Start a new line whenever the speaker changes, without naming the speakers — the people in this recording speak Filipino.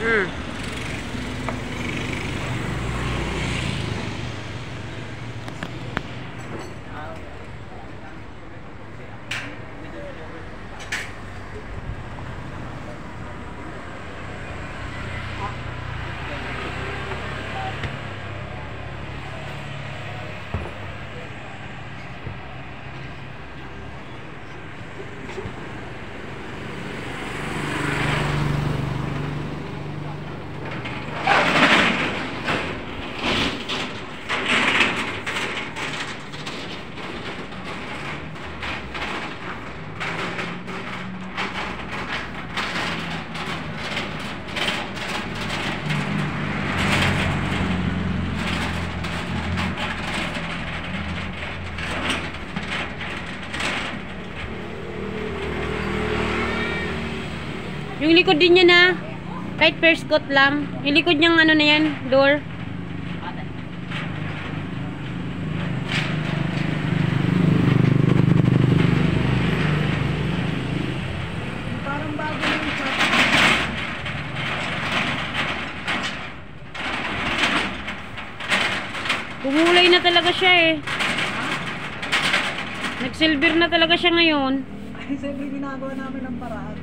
Mm. Yung likod din niya na. Kahit first coat lang. Yung likod niyang ano na yan, door. Kumulay na talaga siya eh. Nag-silver na talaga siya ngayon.
Ay, siyempre ginagawa namin ng paraan.